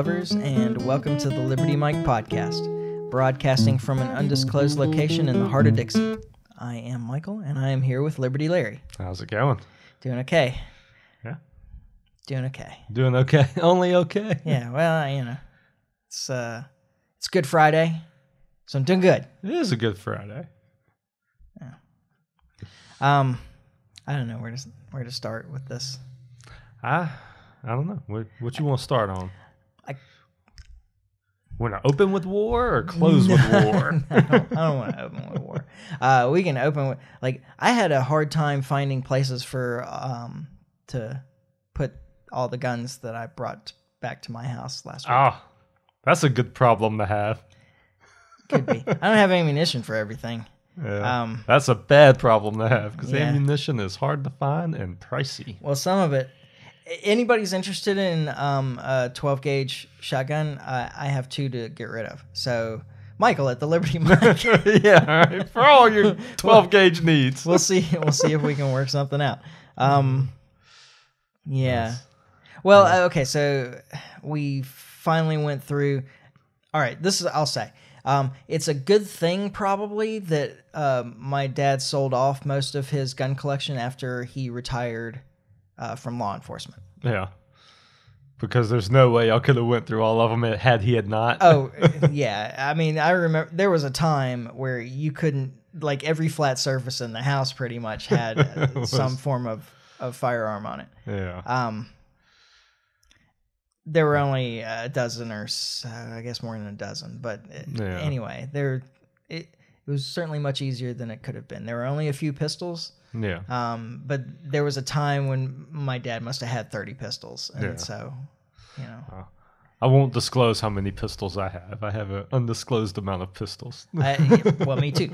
lovers, and welcome to the Liberty Mic podcast, broadcasting from an undisclosed location in the heart of Dixie. I am Michael, and I am here with Liberty Larry. How's it going? Doing okay. Yeah. Doing okay. Doing okay. Only okay. Yeah, well, you know, it's uh, it's Good Friday, so I'm doing good. It is a good Friday. Yeah. Um, I don't know where to where to start with this. I I don't know. What what you want to start on? I- Want to open with war or close with war? I don't, I don't want to open with war. Uh, we can open with like I had a hard time finding places for um to put all the guns that I brought back to my house last week. Ah, that's a good problem to have. Could be. I don't have ammunition for everything. Yeah. Um, that's a bad problem to have because Yeah. ammunition is hard to find and pricey. Well, some of it. Anybody's interested in um, a 12 gauge shotgun? I, I have two to get rid of. So, Michael at the Liberty Mic. yeah, all right. For all your 12 gauge needs. we'll see. We'll see if we can work something out. Um, yeah. Well, uh, okay. So we finally went through. All right. This is. I'll say. Um, it's a good thing probably that um, my dad sold off most of his gun collection after he retired uh, from law enforcement. Yeah. Because there's no way I could have went through all of them had he had not. Oh, yeah. I mean, I remember there was a time where you couldn't like every flat surface in the house pretty much had uh, some form of of firearm on it. Yeah. Um, there were only a dozen or s- uh, I guess more than a dozen, but uh, Yeah. anyway, there it it was certainly much easier than it could have been. There were only a few pistols, Yeah. um, but there was a time when my dad must have had thirty pistols, and Yeah. so you know. I won't disclose how many pistols I have. I have an undisclosed amount of pistols. I, yeah, well, me too.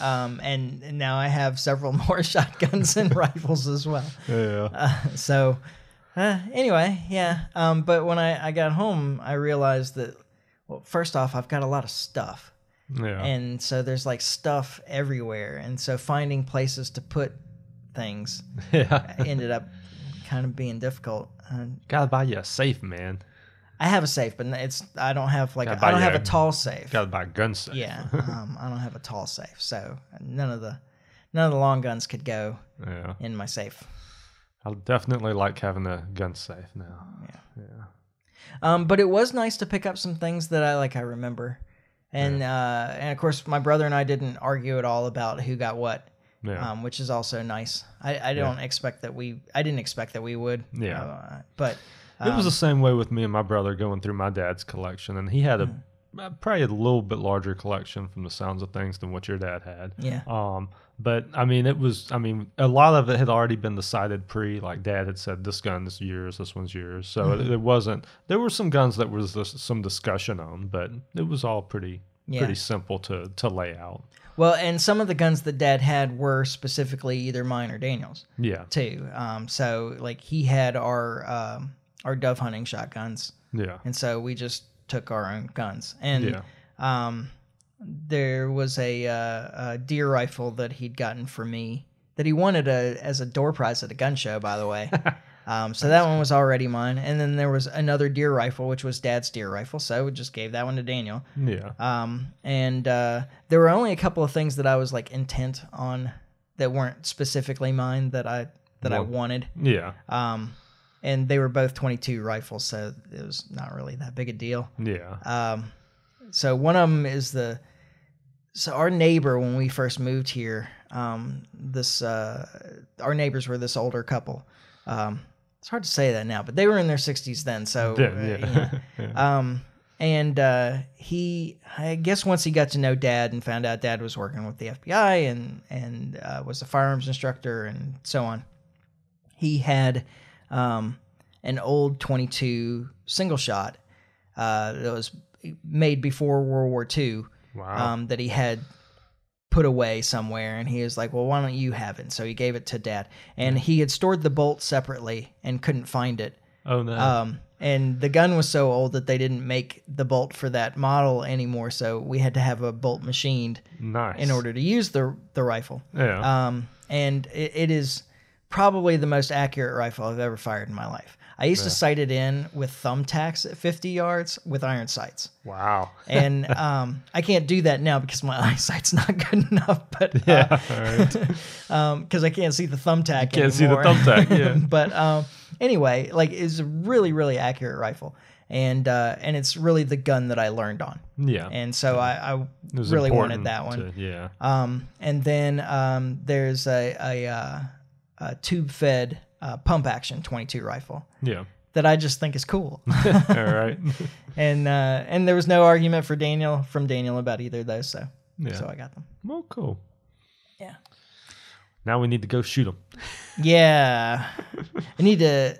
Um, and, and now I have several more shotguns and rifles as well. yeah. Uh, so, uh, anyway, yeah. Um, but when I, I got home, I realized that, well, first off, I've got a lot of stuff. Yeah. And so there's like stuff everywhere. And so finding places to put things yeah. ended up kind of being difficult. Uh, Gotta buy you a safe, man. I have a safe, but it's I don't have like Gotta I don't have a tall safe. Gotta buy a gun safe. Yeah, um, I don't have a tall safe, so none of the none of the long guns could go yeah. in my safe. I definitely like having a gun safe now. Yeah. Yeah. Um, but it was nice to pick up some things that I like. I remember, and uh, and of course, my brother and I didn't argue at all about who got what, Yeah. um, which is also nice. I, I don't expect that we I didn't expect that we would. Yeah. uh, but it was the same way with me and my brother going through my dad's collection, and he had a Mm. Uh, probably a little bit larger collection from the sounds of things than what your dad had. yeah, Um, but I mean, it was. I mean, a lot of it had already been decided pre. Like Dad had said, this gun is yours, this one's yours. So Mm-hmm. it, it wasn't. There were some guns that was this, some discussion on, but it was all pretty Yeah. pretty simple to to lay out. well, and some of the guns that Dad had were specifically either mine or Daniel's. Yeah, too. Um, so like he had our um, our dove hunting shotguns, yeah, and so we just took our own guns. And yeah, um, there was a, uh, a deer rifle that he'd gotten for me that he wanted a, as a door prize at a gun show, by the way. Um, so that one was already mine, and then there was another deer rifle, which was Dad's deer rifle. So we just gave that one to Daniel. yeah, Um, and uh, there were only a couple of things that I was like intent on that weren't specifically mine that I that I wanted. yeah, Um, and they were both 22 rifles, so it was not really that big a deal. yeah, Um, so one of them is the so our neighbor when we first moved here. Um, this uh, our neighbors were this older couple. Um, it's hard to say that now, but they were in their 60s then. So Then, uh, yeah. Yeah. Um, and uh, he, I guess, once he got to know Dad and found out Dad was working with the FBI and and uh, was a firearms instructor and so on, he had um, an old 22 single shot uh, that was made before World War II wow, um, that he had put away somewhere. And he was like well why don't you have it? So he gave it to dad. And he had stored the bolt separately and couldn't find it. Oh no, um, and the gun was so old that they didn't make the bolt for that model anymore. So we had to have a bolt machined nice. in order to use the the rifle. Yeah, um, and it, it is probably the most accurate rifle I've ever fired in my life. I used to sight it in with thumbtacks at 50 yards with iron sights. Wow. And um, I can't do that now because my eyesight's not good enough. But uh, Yeah. Right. because I can't see the thumbtack. can't see the thumbtack, yeah. but um, anyway, like it's a really really accurate rifle, and uh, and it's really the gun that I learned on, Yeah. and so I, I really wanted that one. to- yeah. Um, and then um, there's a a, uh, a tube fed uh, pump action 22 rifle Yeah. that I just think is cool. All right. and uh, and there was no argument for Daniel from Daniel about either of those, so Yeah. so I got them. well, cool. Yeah. Now we need to go shoot them. Yeah, I need to.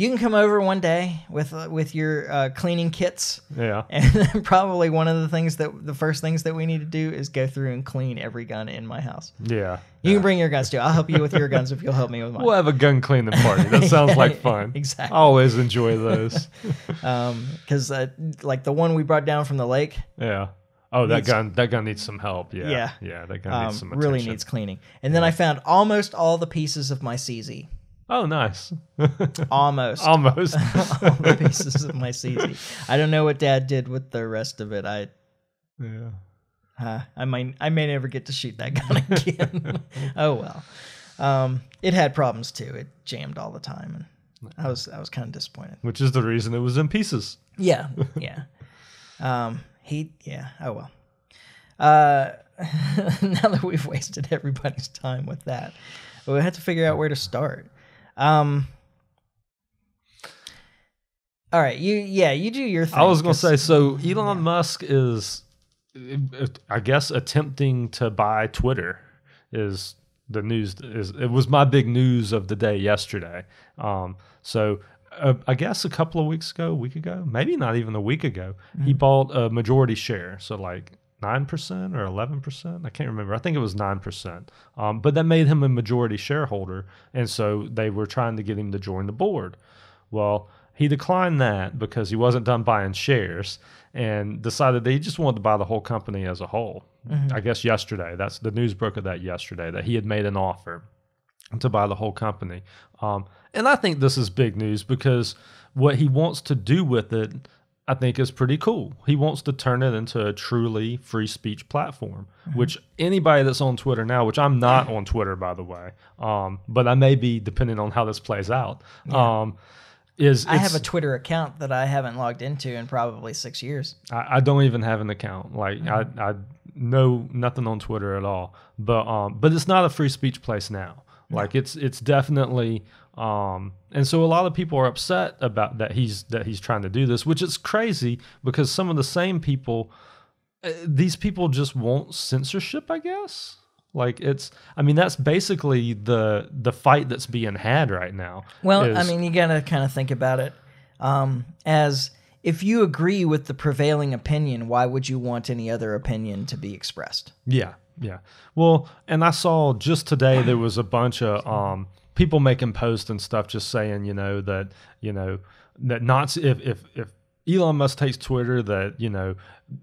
You can come over one day with uh, with your uh, cleaning kits, Yeah. and probably one of the things that the first things that we need to do is go through and clean every gun in my house. Yeah. You can bring your guns too. I'll help you with your guns if you'll help me with mine. We'll have a gun cleaning party. That sounds like fun. Exactly. I always enjoy those. Um, because uh, like the one we brought down from the lake, Yeah. Oh, that Needs- gun. That gun needs some help. Yeah. Yeah. Yeah. That gun um, needs some attention. really needs cleaning. And then I found almost all the pieces of my CZ. Oh, nice. Almost. Almost. all the pieces of my CZ. I don't know what Dad did with the rest of it. I yeah. uh, I might I may never get to shoot that gun again. oh well. Um, it had problems too. It jammed all the time, and I was I was kind of disappointed. Which is the reason it was in pieces. Yeah, yeah. Um, he yeah. Oh well. Uh, now that we've wasted everybody's time with that, we have to figure out where to start. Um. All right, you yeah, you do your thing. I was gonna say so Elon Musk is I guess attempting to buy Twitter is the news is it was my big news of the day yesterday. Um so uh, I guess a couple of weeks ago, a week ago, maybe not even a week ago, he bought a majority share. So like 9% or 11%. I can't remember. I think it was 9%. Um, but that made him a majority shareholder. And so they were trying to get him to join the board. Well, he declined that because he wasn't done buying shares and decided that he just wanted to buy the whole company as a whole. I guess yesterday, that's the news broke of that yesterday, that he had made an offer to buy the whole company. Um, and I think this is big news because what he wants to do with it, I think, is pretty cool. He wants to turn it into a truly free speech platform, which anybody that's on Twitter now, which I'm not on Twitter, by the way, um, but I may be depending on how this plays out. Um, is I have a Twitter account that I haven't logged into in probably six years. I, I don't even have an account. Like I, I know nothing on Twitter at all. But um, but it's not a free speech place now. Like it's it's definitely um, and so a lot of people are upset about that he's that he's trying to do this, which is crazy because some of the same people, uh, these people just want censorship, I guess. Like it's, I mean, that's basically the the fight that's being had right now. Well, I mean, you gotta kind of think about it um, as if you agree with the prevailing opinion, why would you want any other opinion to be expressed? Yeah, yeah. Well, and I saw just today there was a bunch of um, people making posts and stuff, just saying, you know, that you know that Nazi if if if Elon Musk takes Twitter, that you know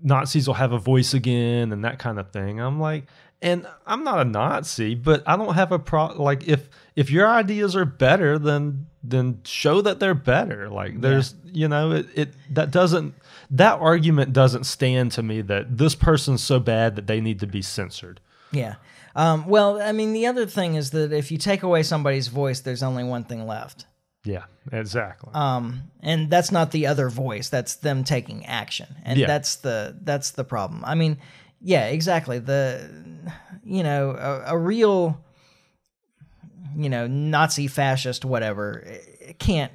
Nazis will have a voice again and that kind of thing. I'm like, and I'm not a Nazi, but I don't have a pro. Like if if your ideas are better, then then show that they're better. Like there's you know it, it that doesn't that argument doesn't stand to me that this person's so bad that they need to be censored. Yeah. Um, well, I mean, the other thing is that if you take away somebody's voice, there's only one thing left. Yeah, exactly. Um, and that's not the other voice. That's them taking action, and Yeah. that's the that's the problem. I mean, yeah, exactly. The you know a, a real you know Nazi fascist whatever can't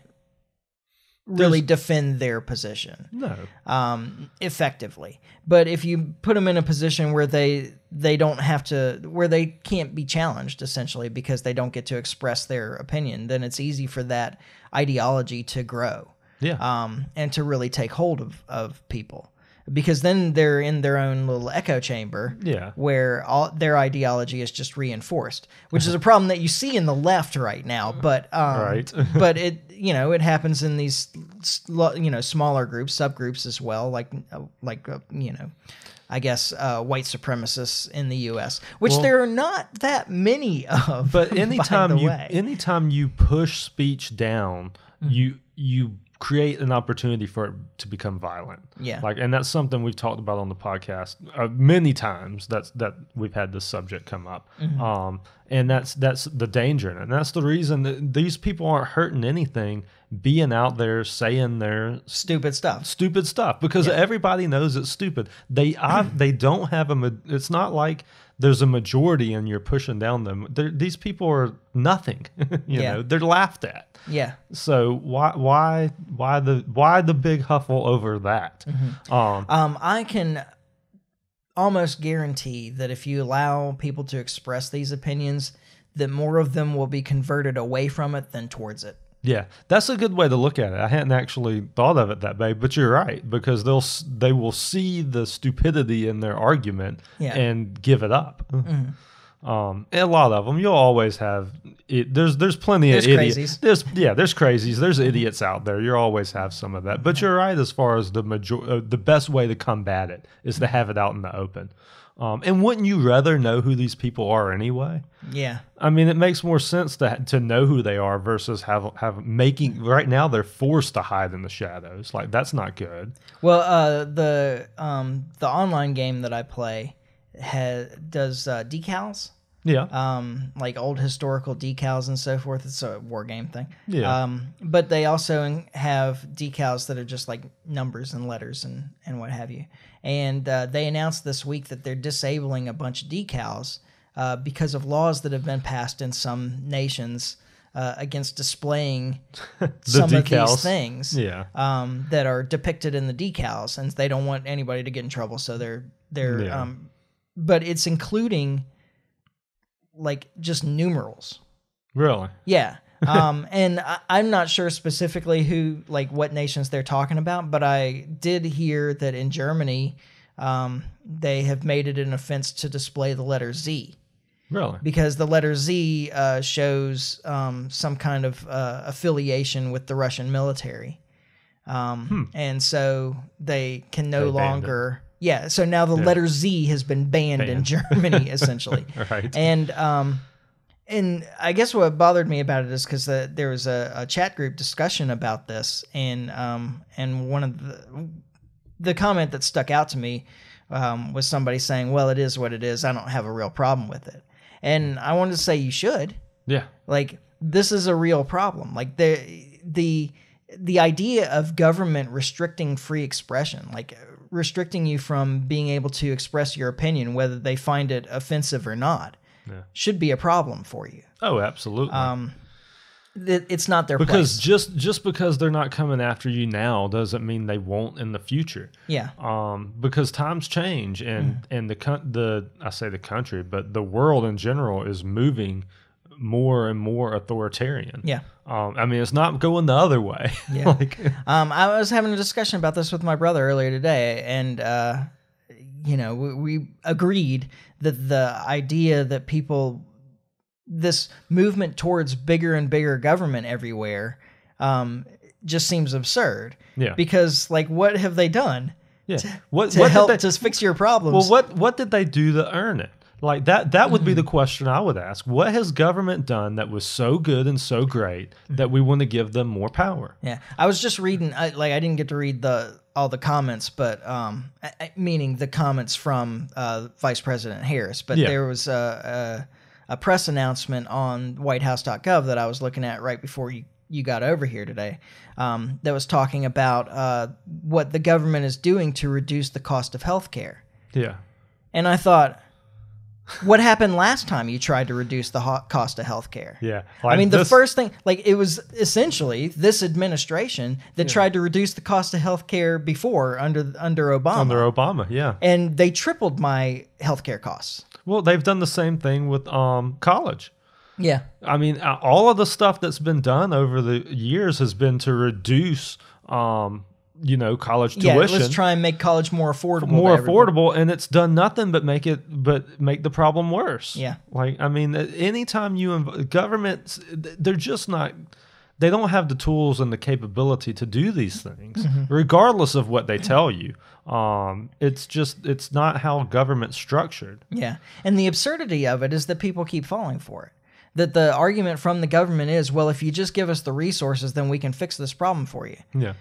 really defend their position no. um, effectively. But if you put them in a position where they they don't have to, where they can't be challenged essentially because they don't get to express their opinion, then it's easy for that ideology to grow Yeah. um, and to really take hold of of people. Because then they're in their own little echo chamber Yeah. where all their ideology is just reinforced which is a problem that you see in the left right now but um, Right. but it you know it happens in these you know smaller groups subgroups as well like uh, like uh, you know I guess uh, white supremacists in the U.S., which Well- there are not that many of. But anytime you way. anytime you push speech down, Mm-hmm. you you create an opportunity for it to become violent. Yeah. Like and that's something we've talked about on the podcast uh, many times that's that we've had this subject come up. Mm-hmm. Um and that's that's the danger. And that's the reason that these people aren't hurting anything being out there saying their stupid stuff. stupid stuff because everybody knows it's stupid. They I, they don't have a. It's not like there's a majority and you're pushing down them. They're, these people are nothing. you Yeah. know, they're laughed at. Yeah. So why why why the why the big huffle over that? Mm-hmm. Um, Um, I can almost guarantee that if you allow people to express these opinions, that more of them will be converted away from it than towards it. Yeah, that's a good way to look at it. I hadn't actually thought of it that way, but you're right because they'll they will see the stupidity in their argument Yeah. and give it up. Um, and a lot of them, you'll always have. It, there's there's plenty There's of idiots. crazies. There's yeah, there's crazies. There's idiots out there. You'll always have some of that. But you're right as far as the major. Uh, the best way to combat it is to have it out in the open. Um, and wouldn't you rather know who these people are anyway? Yeah. I mean, it makes more sense to to know who they are versus have have making. Right now, they're forced to hide in the shadows. Like that's not good. Well, uh, the um, the online game that I play has does uh, decals, Yeah. um, like old historical decals and so forth. It's a war game thing. Yeah. Um, but they also have decals that are just like numbers and letters and and what have you. And uh, they announced this week that they're disabling a bunch of decals uh, because of laws that have been passed in some nations uh, against displaying some of these things yeah. um, that are depicted in the decals, and they don't want anybody to get in trouble. So they're they're, Yeah. um, but it's including like just numerals. Really. Yeah. um, and I, I'm not sure specifically who, like, what nations they're talking about, but I did hear that in Germany, um, they have made it an offense to display the letter Z Really. because the letter Z uh, shows um, some kind of uh, affiliation with the Russian military. Um, And so they can no Hmm. They longer. Yeah. So now the letter Z has been banned, in Germany, essentially. Right. And um, and I guess what bothered me about it is because the, there was a, a chat group discussion about this, and um, and one of the the comment that stuck out to me um, was somebody saying, "Well, it is what it is. I don't have a real problem with it." And I wanted to say you should. yeah. Like this is a real problem. Like the the the idea of government restricting free expression, like restricting you from being able to express your opinion, whether they find it offensive or not, Yeah. should be a problem for you. Oh, absolutely. Um, Th- It's not their because place. just just because they're not coming after you now doesn't mean they won't in the future. Yeah, Um, because times change and Mm-hmm. and the the I say the country, but the world in general is moving more and more authoritarian. yeah. Um, I mean, it's not going the other way. Yeah. like, Um, I was having a discussion about this with my brother earlier today, and uh, you know, we, we agreed that the idea that people, this movement towards bigger and bigger government everywhere, um, just seems absurd. Yeah. Because, like, what have they done yeah. What to what help they, to fix your problems? Well, what what did they do to earn it? Like that that would Mm-hmm. be the question I would ask. What has government done that was so good and so great Mm-hmm. that we want to give them more power? Yeah, I was just reading. I, like, I didn't get to read the all the comments, but um, I- meaning the comments from uh, Vice President Harris. But Yeah. there was a, a a press announcement on WhiteHouse.gov that I was looking at right before you you got over here today. Um, that was talking about uh, what the government is doing to reduce the cost of healthcare. Yeah. And I thought, what happened last time you tried to reduce the ho- cost of healthcare? Yeah. I Like mean, the this- first thing, like, it was essentially this administration that tried to reduce the cost of healthcare before under under Obama, under Obama, yeah. and they tripled my healthcare costs. Well, they've done the same thing with um college. Yeah, I mean, all of the stuff that's been done over the years has been to reduce um you know college tuition. yeah, let's try and make college more affordable. more affordable and it's done nothing but make it but make the problem worse Yeah. like i mean anytime you inv- governments they're just not they don't have the tools and the capability to do these things Mm-hmm. regardless of what they tell you um it's just it's not how government's structured Yeah. And the absurdity of it is that people keep falling for it. That the argument from the government is, well, if you just give us the resources, then we can fix this problem for you. yeah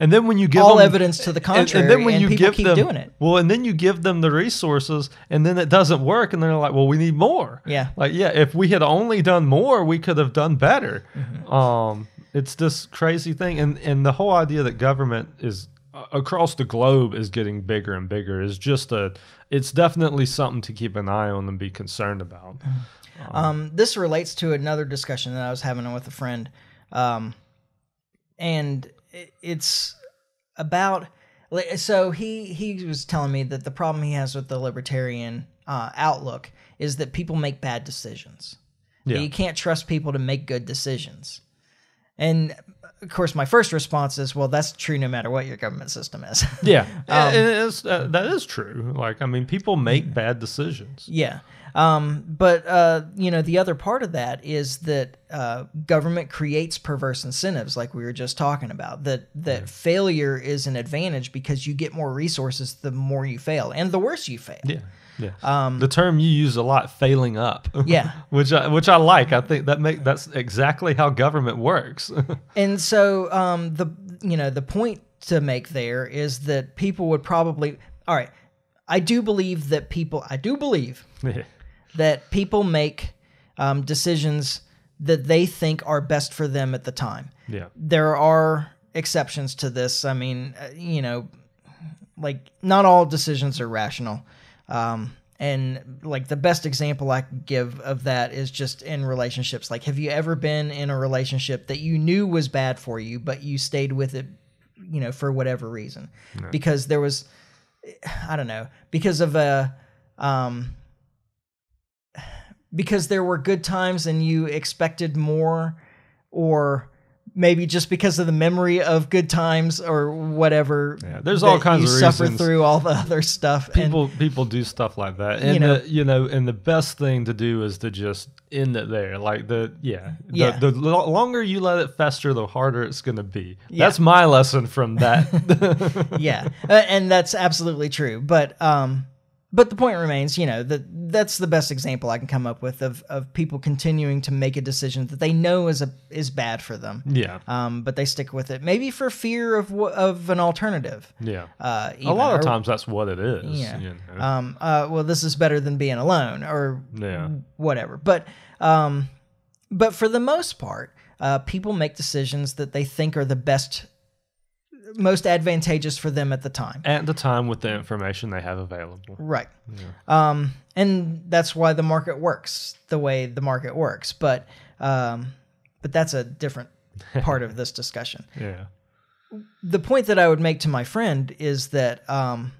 and then when you give All them, evidence to the and- contrary, and, then when and you give keep them, doing it. well, and then you give them the resources, and then it doesn't work, and they're like, "Well, we need more." Yeah. like yeah, if we had only done more, we could have done better. Mm-hmm. Um, it's this crazy thing, and and the whole idea that government is uh, across the globe is getting bigger and bigger is just a. It's definitely something to keep an eye on and be concerned about. Um, this relates to another discussion that I was having with a friend, um, and it's about. So he he was telling me that the problem he has with the libertarian uh, outlook is that people make bad decisions. Yeah. You can't trust people to make good decisions, and of course, my first response is, well, that's true no matter what your government system is. Yeah, Um, and it is, uh, that is true. Like I mean, people make bad decisions. Yeah. Um, but uh, you know, the other part of that is that uh, government creates perverse incentives, like we were just talking about. That that failure is an advantage because you get more resources the more you fail, and the worse you fail. Yeah. Yeah. the term you use a lot, failing up. Um, Yeah. which I, which I like. I think that make that's exactly how government works. And so um, the you know the point to make there is that people would probably all right. I do believe that people. I do believe that people make um, decisions that they think are best for them at the time. Yeah. there are exceptions to this. I mean, uh, you know, like not all decisions are rational. Um, and like the best example I can give of that is just in relationships. Like, have you ever been in a relationship that you knew was bad for you, but you stayed with it, you know, for whatever reason? Because there was, I don't know, because of a, um, because there were good times and you expected more, or maybe just because of the memory of good times or whatever. Yeah, there's all kinds you of suffer reasons. through all the other stuff. and- People people do stuff like that, and You know- the, you know, and the best thing to do is to just end it there. Like the yeah, the, Yeah. the longer you let it fester, the harder it's going to be. That's my lesson from that. yeah, uh, and that's absolutely true. But um, but the point remains, you know, that that's the best example I can come up with of of people continuing to make a decision that they know is a is bad for them. yeah, Um, but they stick with it, maybe for fear of of an alternative. yeah. Uh, a lot of or- times that's what it is. Yeah. you know? Um, uh, well, this is better than being alone, or yeah. whatever. But um, but for the most part, uh, people make decisions that they think are the best, most advantageous for them at the time. At the time, with the information they have available. Right. Um, and that's why the market works the way the market works. But um, but that's a different part of this discussion. Yeah. The point that I would make to my friend is that um,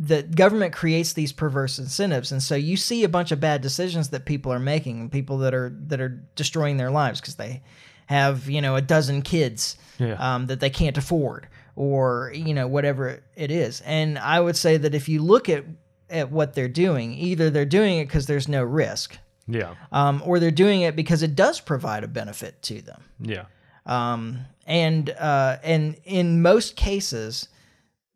that government creates these perverse incentives, and so you see a bunch of bad decisions that people are making, and people that are that are destroying their lives because they have you know a dozen kids Yeah. um, that they can't afford, or you know whatever it is. And I would say that if you look at at what they're doing, either they're doing it because there's no risk, Yeah. um, or they're doing it because it does provide a benefit to them. Yeah. Um, and uh, and in most cases,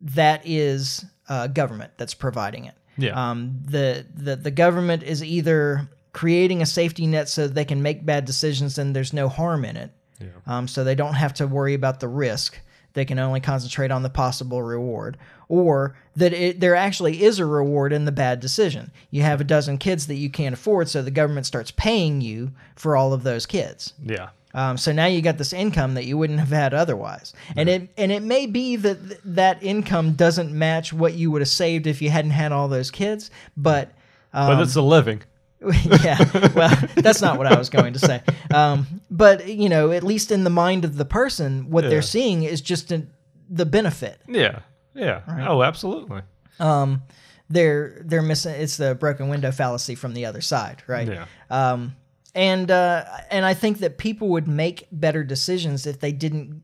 that is uh, government that's providing it. Yeah. Um, the, the the government is either creating a safety net so they can make bad decisions and there's no harm in it. Yeah. Um, so they don't have to worry about the risk. They can only concentrate on the possible reward, or that it, there actually is a reward in the bad decision. You have a dozen kids that you can't afford, so the government starts paying you for all of those kids. Yeah. Um, so now you got this income that you wouldn't have had otherwise, and it and it may be that th- that income doesn't match what you would have saved if you hadn't had all those kids, but um, But it's a living. yeah, well, that's not what I was going to say. Um, but you know, at least in the mind of the person, what Yeah. they're seeing is just a, the benefit. Yeah. Yeah. Oh, absolutely. Um, they're they're missing. It's the broken window fallacy from the other side, right? Yeah. Um, and uh, and I think that people would make better decisions if they didn't,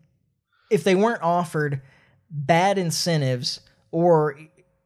if they weren't offered bad incentives or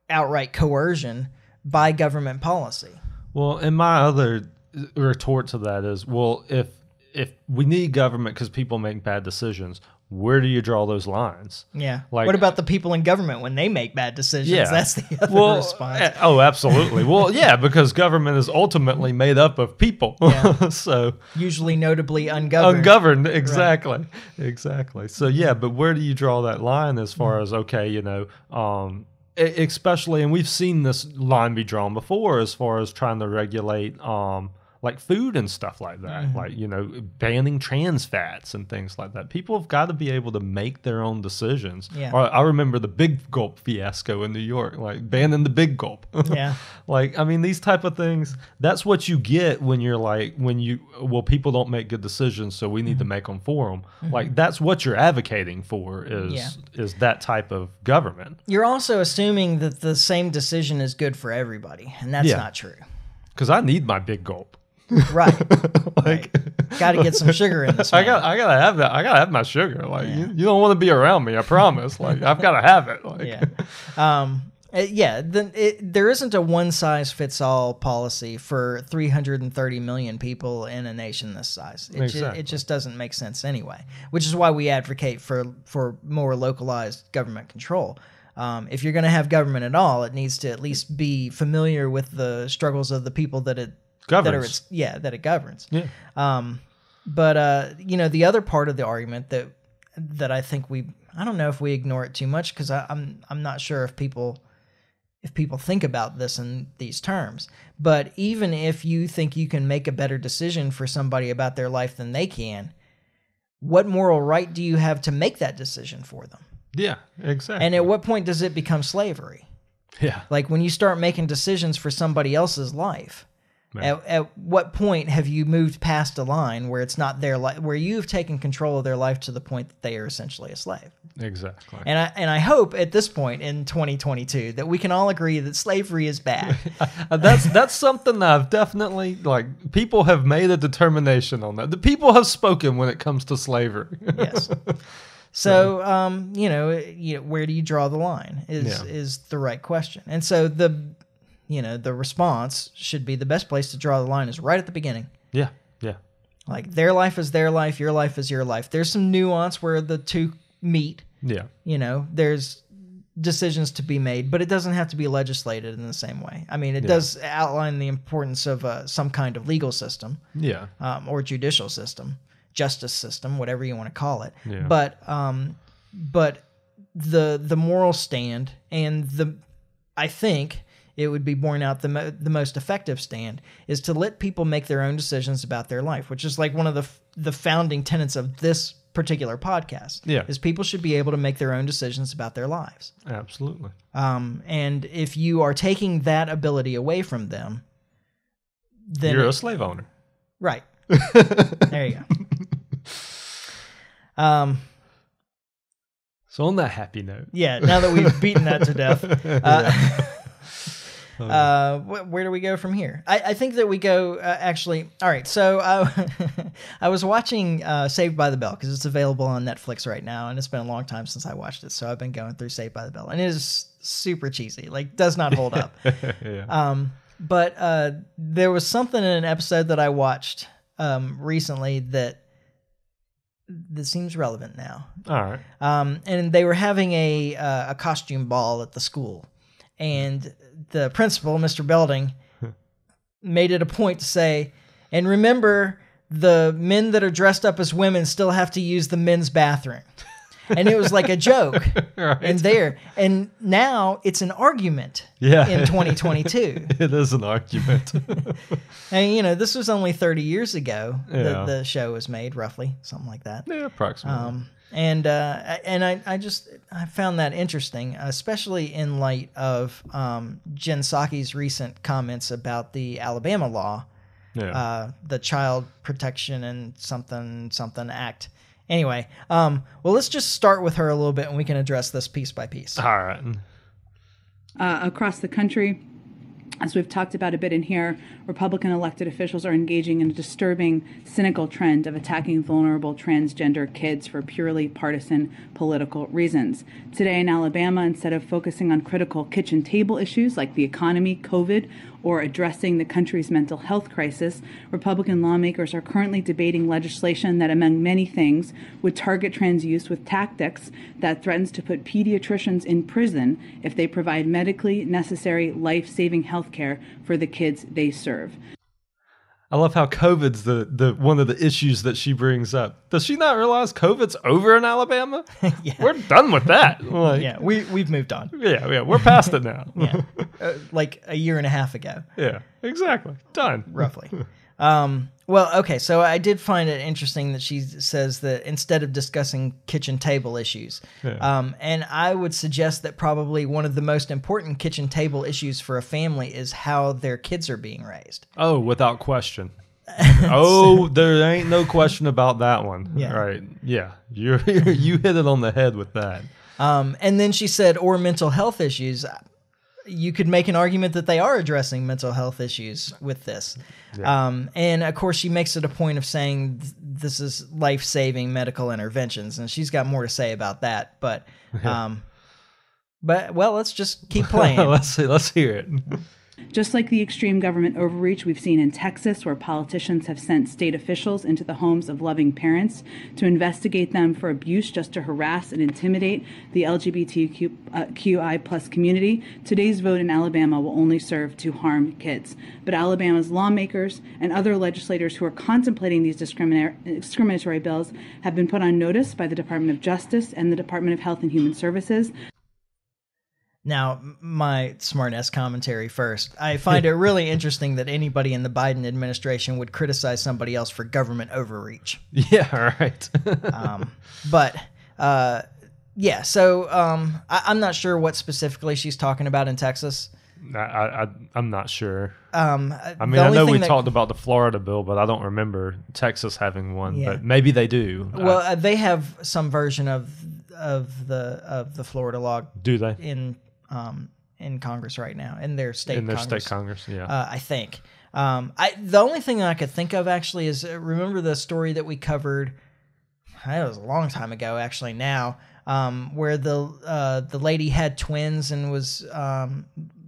outright coercion by government policy. Well, and my other retort to that is, well, if if we need government because people make bad decisions, where do you draw those lines? Yeah. Like- what about the people in government when they make bad decisions? Yeah. That's the other Well, response. eh, oh, absolutely. well, yeah, because government is ultimately made up of people. Yeah. so Usually notably ungoverned. ungoverned, exactly, exactly. So yeah, but where do you draw that line as far as okay, you know, um, especially, and we've seen this line be drawn before as far as trying to regulate, um, like food and stuff like that, Mm-hmm. like you know, banning trans fats and things like that. People have got to be able to make their own decisions. Yeah. Or I remember the big gulp fiasco in New York, like banning the big gulp. Yeah. like i mean these type of things that's what you get when you're like when you well people don't make good decisions so we need to make them for them like that's what you're advocating for is Mm-hmm. Yeah. is that type of government You're also assuming that the same decision is good for everybody, and that's Yeah. not true. because i need my big gulp Right. like Got to get some sugar in this. i got i gotta have that i gotta have my sugar like you, you don't want to be around me i promise like i've gotta have it like yeah. Um, uh, yeah. Then it, there isn't a one size fits all policy for 330 million people in a nation this size. It, ju- it just doesn't make sense anyway. Which is why we advocate for for more localized government control. Um, if you're going to have government at all, it needs to at least be familiar with the struggles of the people that it that are Governs. its, yeah that it governs. yeah Um, but uh, you know, the other part of the argument that that I think we I don't know if we ignore it too much because I'm I'm not sure if people if people think about this in these terms. But even if you think you can make a better decision for somebody about their life than they can, what moral right do you have to make that decision for them? yeah exactly And at what point does it become slavery? yeah Like when you start making decisions for somebody else's life, At, at what point have you moved past a line where it's not their life, where you've taken control of their life to the point that they are essentially a slave? exactly And I and I hope at this point in 2022 that we can all agree that slavery is bad. Uh, that's that's something that I've definitely like. People have made a determination on that. The people have spoken when it comes to slavery. yes. So, um, you know, you know, where do you draw the line? Is Yeah. is the right question. And so the, you know, the response should be the best place to draw the line is right at the beginning. yeah, yeah, Like their life is their life, your life is your life. There's some nuance where the two meet. yeah, You know, there's decisions to be made, but it doesn't have to be legislated in the same way. I mean, it Yeah. does outline the importance of uh, some kind of legal system yeah, um, or judicial system, justice system, whatever you want to call it. Yeah. But um, but the the moral stand and the I think it would be borne out the mo- the most effective stand is to let people make their own decisions about their life, which is like one of the f- the founding tenets of this particular podcast. Yeah. is people should be able to make their own decisions about their lives. absolutely. Um, and if you are taking that ability away from them, then You're a slave owner. Right. there you go. Um, So on that happy note, yeah, now that we've beaten that to death, uh, uh, wh- where do we go from here? I, I think that we go uh, actually. All right, so uh, I was watching uh, Saved by the Bell because it's available on Netflix right now, and it's been a long time since I watched it. So I've been going through Saved by the Bell, and it is super cheesy. Like, does not hold up. yeah, Um, but uh, there was something in an episode that I watched um, recently that that seems relevant now. all right, Um, and they were having a uh, a costume ball at the school, and the principal, Mr. Belding, made it a point to say, "And remember, the men that are dressed up as women still have to use the men's bathroom." And it was like a joke Right. in there, and now it's an argument Yeah. in 2022. it is an argument. And you know, this was only 30 years ago Yeah. that the show was made, roughly, something like that. yeah, approximately. Um, and uh, and I, I just I found that interesting, especially in light of um, Jen Psaki's recent comments about the Alabama law, yeah, uh, the Child Protection and something something Act. Anyway, um, well, let's just start with her a little bit, and we can address this piece by piece. all right. uh, across the country. As we've talked about a bit in here, Republican elected officials are engaging in a disturbing, cynical trend of attacking vulnerable transgender kids for purely partisan political reasons. Today in Alabama, instead of focusing on critical kitchen table issues like the economy, COVID, or addressing the country's mental health crisis, Republican lawmakers are currently debating legislation that, among many things, would target trans youth with tactics that threatens to put pediatricians in prison if they provide medically necessary life saving health care for the kids they serve. I love how COVID's the, the one of the issues that she brings up. Does she not realize COVID's over in Alabama? Yeah. We're done with that. Like, yeah, we we've moved on. yeah, yeah, we're past it now. Yeah, uh, like a year and a half ago, yeah, exactly. Done. roughly. Um, well, okay, so I did find it interesting that she says that instead of discussing kitchen table issues, Yeah. um, and I would suggest that probably one of the most important kitchen table issues for a family is how their kids are being raised. Oh, without question. oh, there ain't no question about that one. Yeah. Right. Yeah. You're, you hit it on the head with that. Um, and then she said, or mental health issues. You could make an argument that they are addressing mental health issues with this. Um, and of course, she makes it a point of saying th- this is life saving medical interventions. And she's got more to say about that. But, um, but well, let's just keep playing. let's see. Let's hear it. Just like the extreme government overreach we've seen in Texas, where politicians have sent state officials into the homes of loving parents to investigate them for abuse just to harass and intimidate the LGBTQI uh, plus community, today's vote in Alabama will only serve to harm kids. But Alabama's lawmakers and other legislators who are contemplating these discriminatory bills have been put on notice by the Department of Justice and the Department of Health and Human Services Now, my smartass commentary first. I find it really interesting that anybody in the Biden administration would criticize somebody else for government overreach. Yeah. All right. Um, but uh, yeah, so um, I, I'm not sure what specifically she's talking about in Texas. I, I, I'm not sure. Um, I mean, I know we talked about the Florida bill, but I don't remember Texas having one. Yeah. But maybe they do. Well, I- uh, they have some version of of the of the Florida law do they in um, in Congress right now in their state in their Congress. state Congress? Yeah. uh, I think. Um, I the only thing that I could think of actually is uh, remember the story that we covered. It was a long time ago, actually. Now, um, where the uh, the lady had twins and was um,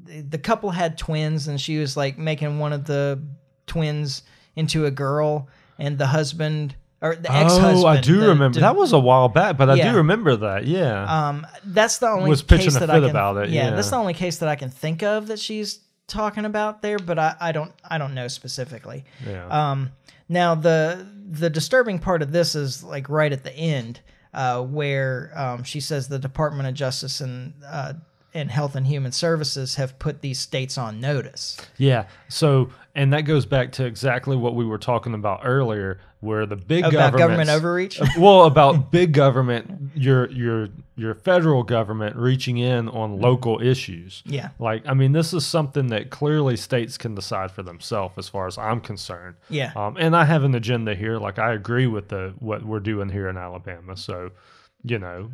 the couple had twins and she was like making one of the twins into a girl and the husband or the ex-husband. oh, I do the- remember. the- that was a while back, but I do remember that. Yeah. um, that's the only Was pitching case a that fit I can, about it, Yeah, yeah. that's the only case that I can think of that she's talking about there, but I, I don't I don't know specifically. yeah. Um, now the the disturbing part of this is like right at the end, uh, where um, she says the Department of Justice and uh, and Health and Human Services have put these states on notice. Yeah. So, and that goes back to exactly what we were talking about earlier, where the big About government overreach? well, about big government, your your your federal government reaching in on local issues. Yeah. Like, I mean, this is something that clearly states can decide for themselves, as far as I'm concerned. Yeah. Um, and I have an agenda here. Like, I agree with the what we're doing here in Alabama. So, you know,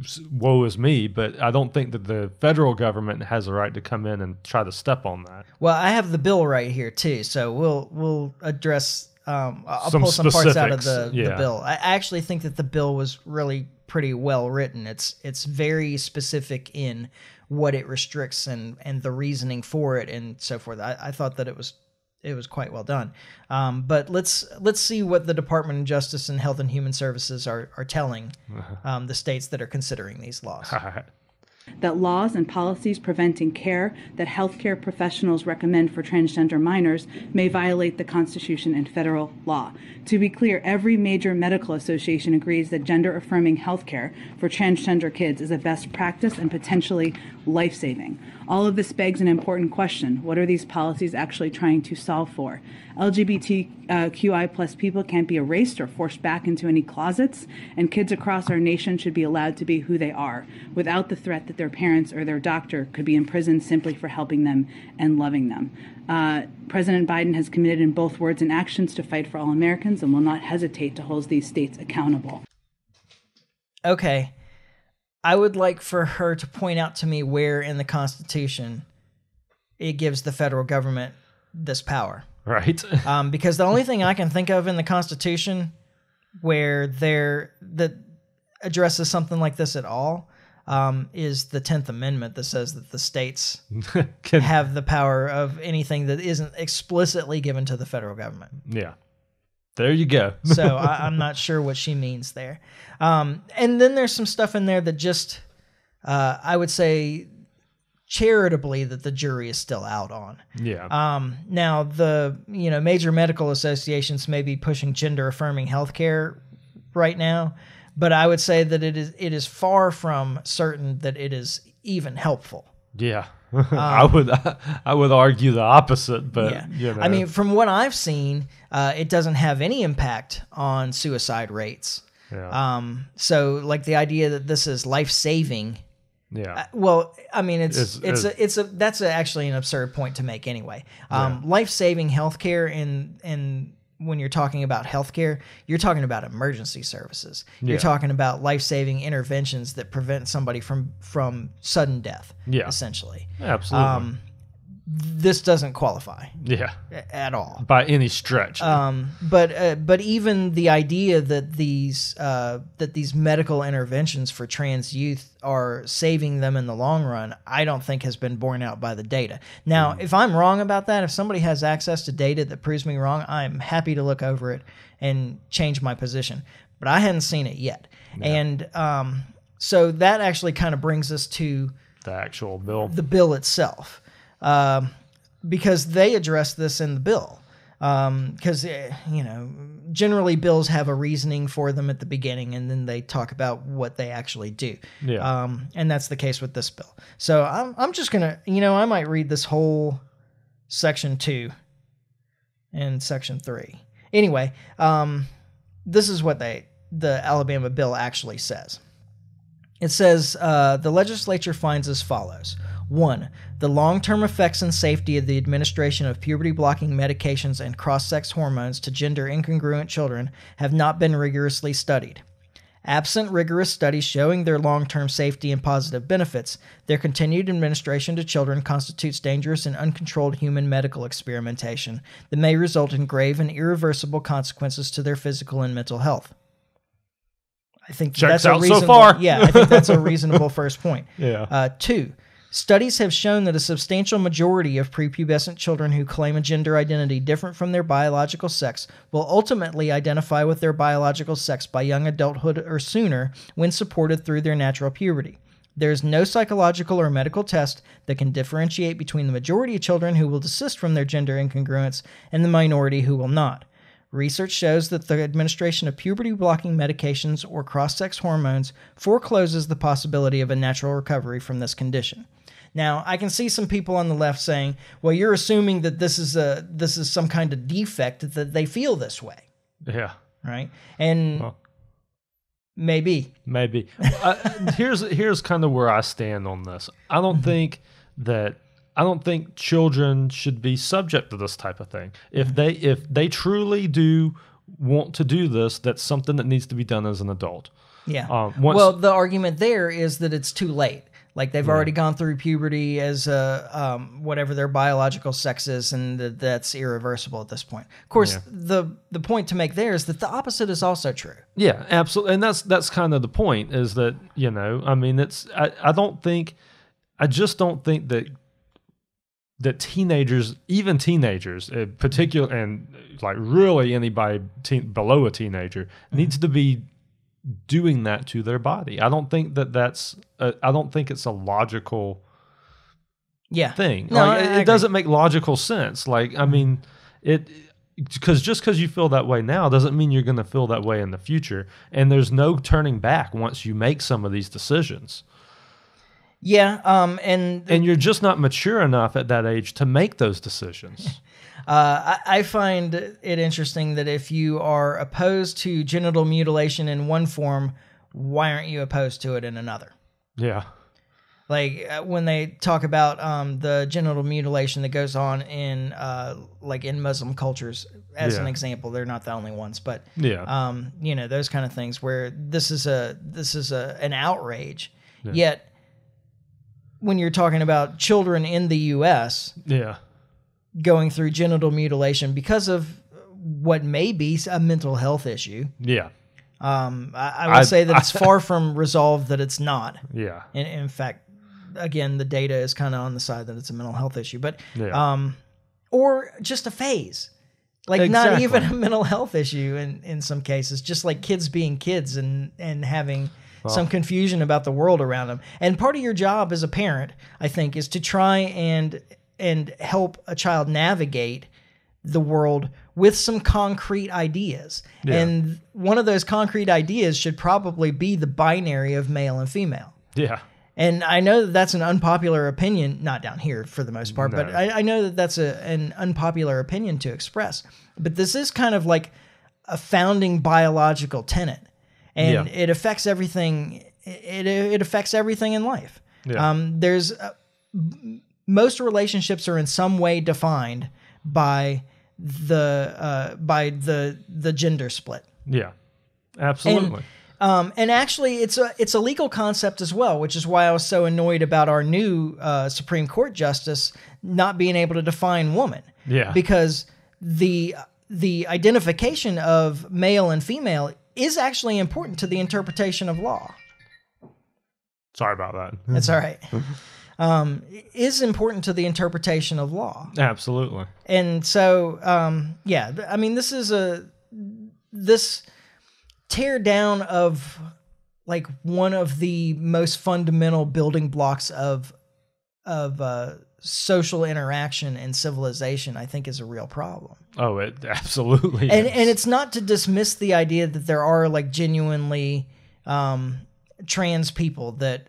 s- woe is me. But I don't think that the federal government has a right to come in and try to step on that. Well, I have the bill right here too, so we'll we'll address. Um, I'll Some pull some parts out of the, specifics, the bill. I actually think that the bill was really pretty well written. It's it's very specific in what it restricts and and the reasoning for it and so forth. I, I thought that it was it was quite well done. Um, but let's let's see what the Department of Justice and Health and Human Services are are telling um, the states that are considering these laws. That laws and policies preventing care that healthcare professionals recommend for transgender minors may violate the Constitution and federal law. To be clear, every major medical association agrees that gender affirming healthcare for transgender kids is a best practice and potentially life saving. All of this begs an important question what are these policies actually trying to solve for? LGBTQI plus people can't be erased or forced back into any closets, and kids across our nation should be allowed to be who they are without the threat that their parents or their doctor could be imprisoned simply for helping them and loving them. Uh, President Biden has committed in both words and actions to fight for all Americans and will not hesitate to hold these states accountable. okay, I would like for her to point out to me where in the Constitution it gives the federal government this power. Right. Um, because the only thing I can think of in the Constitution where there that addresses something like this at all um, is the Tenth Amendment that says that the states Can- have the power of anything that isn't explicitly given to the federal government. yeah. There you go. So I, I'm not sure what she means there. Um, and then there's some stuff in there that just, uh, I would say, charitably that the jury is still out on. yeah. Um, now the you know major medical associations may be pushing gender affirming healthcare right now, but I would say that it is it is far from certain that it is even helpful. yeah. I would I would argue the opposite, but yeah, you know. I mean, from what I've seen, uh, it doesn't have any impact on suicide rates. yeah. Um, so like the idea that this is life saving. yeah. Well, I mean, it's It's- it's, it's- a it's a that's a, actually an absurd point to make anyway. Um, Life saving healthcare and and when you're talking about healthcare, you're talking about emergency services. You're talking about life saving interventions that prevent somebody from from sudden death. Yeah. essentially. Absolutely. Um, this doesn't qualify yeah. at all. By any stretch. Um, but uh, but even the idea that these uh, that these medical interventions for trans youth are saving them in the long run, I don't think has been borne out by the data. Now, if I'm wrong about that, if somebody has access to data that proves me wrong, I'm happy to look over it and change my position. But I hadn't seen it yet, and um, so that actually kind of brings us to the actual bill. the bill itself um, because they address this in the bill. Because you know generally bills have a reasoning for them at the beginning and then they talk about what they actually do. Yeah. um, and that's the case with this bill. So I'm, I'm just gonna you know i might read this whole section two and section three. Anyway um, this is what they the alabama bill actually says. It says uh, the legislature finds as follows. One, the long term effects and safety of the administration of puberty blocking medications and cross sex hormones to gender incongruent children have not been rigorously studied. Absent rigorous studies showing their long term safety and positive benefits, their continued administration to children constitutes dangerous and uncontrolled human medical experimentation that may result in grave and irreversible consequences to their physical and mental health. I think Checks that's a out so reasonable, far. yeah, I think that's a reasonable first point. Yeah. Uh, two, studies have shown that a substantial majority of prepubescent children who claim a gender identity different from their biological sex will ultimately identify with their biological sex by young adulthood or sooner when supported through their natural puberty. There is no psychological or medical test that can differentiate between the majority of children who will desist from their gender incongruence and the minority who will not. Research shows that the administration of puberty blocking medications or cross sex hormones forecloses the possibility of a natural recovery from this condition. Now, I can see some people on the left saying, "Well, you're assuming that this is a this is some kind of defect that they feel this way, yeah. right?" And Well. maybe, Maybe. uh, here's here's kind of where I stand on this. I don't Mm-hmm. think that I don't think children should be subject to this type of thing. If Mm-hmm. they if they truly do want to do this, that's something that needs to be done as an adult. yeah. Um, well, the argument there is that it's too late. Like they've already gone through puberty as uh, um, whatever their biological sex is, and that that's irreversible at this point. Of course, the the point to make there is that the opposite is also true. Yeah, absolutely, and that's that's kind of the point. Is that you know, I mean, it's I, I don't think, I just don't think that that teenagers, even teenagers, in particular, and like really anybody teen, below a teenager, needs to be doing that to their body. I don't think that that's. A, I don't think it's a logical Yeah. thing. No, like, I- it, I it doesn't make logical sense. Like, I mean, it because just because you feel that way now doesn't mean you're going to feel that way in the future. And there's no turning back once you make some of these decisions. Yeah. Um. And And you're just not mature enough at that age to make those decisions. Uh, I, I find it interesting that if you are opposed to genital mutilation in one form, why aren't you opposed to it in another? yeah. Like uh, when they talk about um, the genital mutilation that goes on in uh, like in Muslim cultures, as an example, they're not the only ones, but Yeah. um, you know those kind of things where this is a this is a an outrage, yet when you're talking about children in the U.S. Yeah. Going through genital mutilation because of what may be a mental health issue. Yeah. Um, I, I would I- say that it's far from resolved that it's not. Yeah. In, in fact, again, the data is kind of on the side that it's a mental health issue, but Yeah. um, or just a phase, like not even a mental health issue in in some cases, just like kids being kids and and having some confusion about the world around them. And part of your job as a parent, I think, is to try and and help a child navigate the world with some concrete ideas. Yeah. And one of those concrete ideas should probably be the binary of male and female. Yeah. And I know that that's an unpopular opinion, not down here for the most part, but I, I know that that's a, an unpopular opinion to express. But this is kind of like a founding biological tenet, and Yeah. it affects everything. It it affects everything in life. Yeah. Um, there's most relationships are in some way defined by the uh, by the the gender split. Yeah. Absolutely. Um, and actually, it's a it's a legal concept as well, which is why I was so annoyed about our new uh, Supreme Court justice not being able to define woman. Yeah. because the the identification of male and female is actually important to the interpretation of law. Sorry about that. That's all right. Um, is important to the interpretation of law. Absolutely. and so um yeah i mean this is a this tear down of like one of the most fundamental building blocks of of uh social interaction and civilization i think is a real problem Oh, it absolutely. and is. and it's not to dismiss the idea that there are like genuinely um trans people that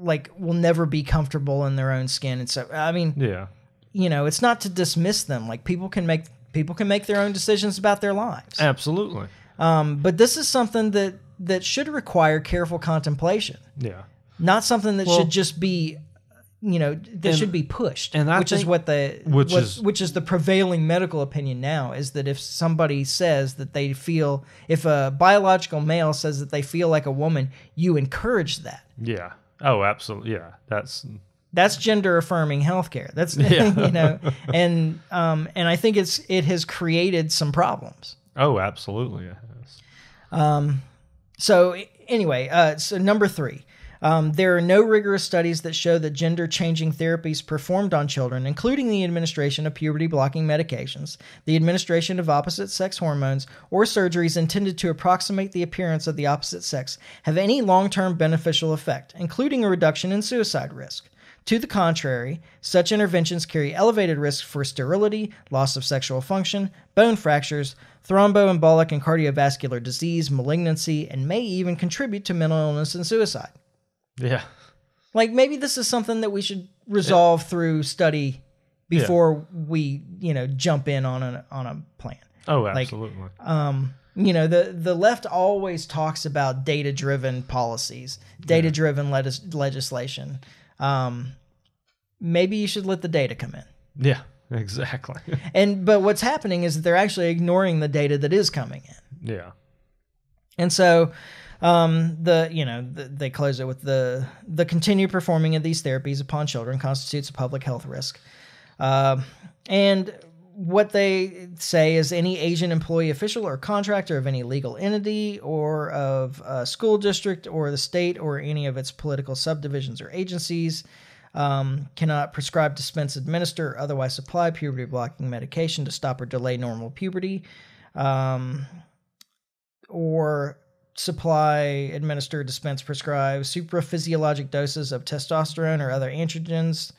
like will never be comfortable in their own skin and so i mean yeah. you know it's not to dismiss them like people can make people can make their own decisions about their lives Absolutely. um, but this is something that that should require careful contemplation Yeah. not something that Well- should just be you know that And- should be pushed and I which is what the which what- is- which is the prevailing medical opinion now is that if somebody says that they feel if a biological male says that they feel like a woman you encourage that Yeah. Oh, absolutely. Yeah. That's that's gender affirming healthcare. That's Yeah. you know, and um, and I think it's it has created some problems. oh, absolutely. It has. Um, so anyway, uh, so number three. Um, there are no rigorous studies that show that gender changing therapies performed on children, including the administration of puberty blocking medications, the administration of opposite sex hormones, or surgeries intended to approximate the appearance of the opposite sex, have any long term beneficial effect, including a reduction in suicide risk. To the contrary, such interventions carry elevated risks for sterility, loss of sexual function, bone fractures, thromboembolic and cardiovascular disease, malignancy, and may even contribute to mental illness and suicide. Yeah. Like maybe this is something that we should resolve through study before we, you know, jump in on a on a plan. Oh, absolutely. Um, you know, the the left always talks about data driven policies, data driven legis- legislation. Um, maybe you should let the data come in. yeah. Exactly. And but what's happening is that they're actually ignoring the data that is coming in. yeah. And so um, the you know the, they close it with the the continued performing of these therapies upon children constitutes a public health risk. Um and what they say is any Asian employee, official, or contractor of any legal entity or of a school district or the state or any of its political subdivisions or agencies um, cannot prescribe, dispense, administer, or otherwise supply puberty blocking medication to stop or delay normal puberty. Um, or supply, administer, dispense, prescribe supraphysiologic doses of testosterone or other androgens